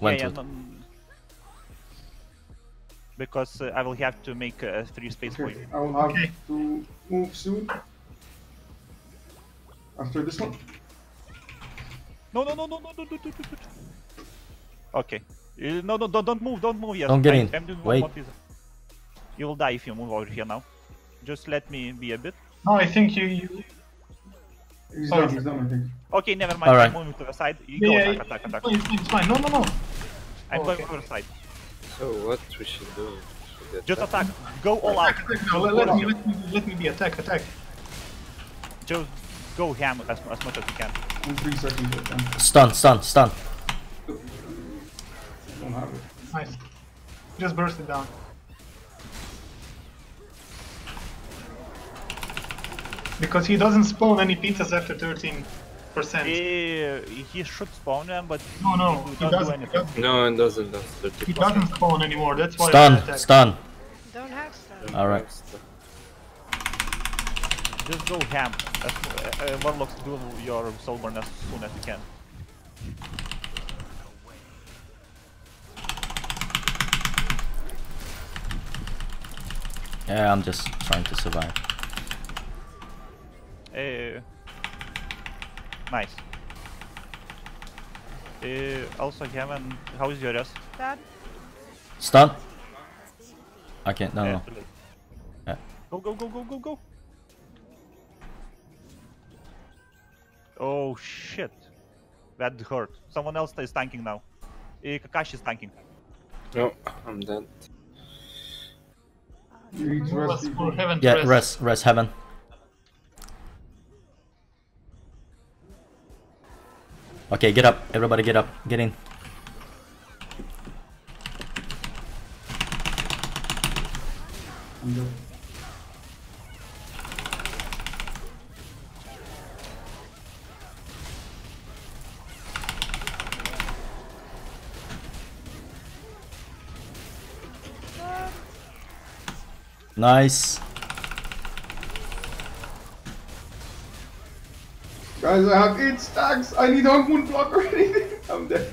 Went yeah, yeah, no- because uh, I will have to make a free space for Okay, you. I will have Okay. to move soon. After this one. No, no, no, no, no, no, no, no, no, no. Okay. Uh, no, no, don't, don't move, don't move yet. Don't get I, in. I'm doing Wait. One more piece. You will die if you move over here now. Just let me be a bit. No, I think you. you He's Oh, done, he's done, I think. Okay, never mind. Alright. I'm moving to the side. You yeah, go yeah, attack, attack, attack. It's fine, it's fine. No, no, no. I'm going okay. over the side. So what we should do? Should Just attack? attack. Go all out. Attack, attack now. Let, let me, let me, let me be attack, attack. Just go ham as, as much as you can. In three seconds, Stun, stun, stun. Don't have it. Nice. Just burst it down. Because he doesn't spawn any pizzas after 13%. Eh, he should spawn them, but No, no, he he don't do doesn't. He anything. doesn't, No, it doesn't. That's he doesn't spawn anymore. That's why I Stun, attack. stun. Don't have stuff. Alright. Just go ham. As, uh, uh, Warlocks, do your Soulburn as soon as you can. Yeah, I'm just trying to survive. Uh, nice. Uh, also, Kevin, how is your rest? Dad? Stun. Okay, no, Yeah, no. Yeah. Go, go, go, go, go, go! Oh shit. That hurt. Someone else is tanking now. Uh, Kakashi is tanking. No, I'm dead. You need to Was rest heaven Yeah, rest. rest, rest heaven. Okay, get up. Everybody get up. Get in. Nice. Guys, I have 8 stacks. I need a moon block or anything. I'm dead.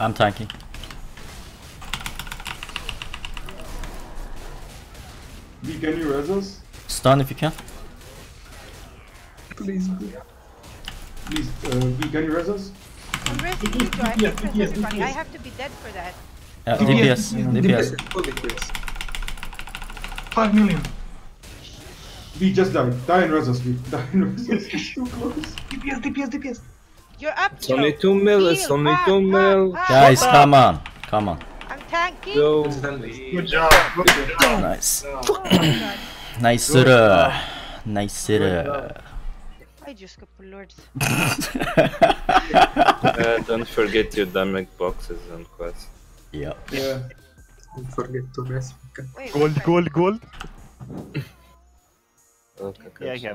I'm tanking. V, can you res us? Stun if you can. Please. Please, uh, V, can you res us? I'm resting you two. I DPS, think DPS, everybody. I have to be dead for that. Yeah, DPS, DPS, DPS. 5 million. V, just die. Die and res us, V. Die and res us. It's too close. DPS, DPS, DPS. You're up, It's only Joe. 2 mil, it's only 2 ah, mil. Guys, come on. Come on. I'm tanking. Go. Good job. Good job. Nice. Oh my god. Nice sir. Nice sir. I just got lords. Uh, don't forget your damage boxes and quests. Yep. Yeah. Don't forget to rest. Okay. Wait, Gold, wait, gold, gold. Igen,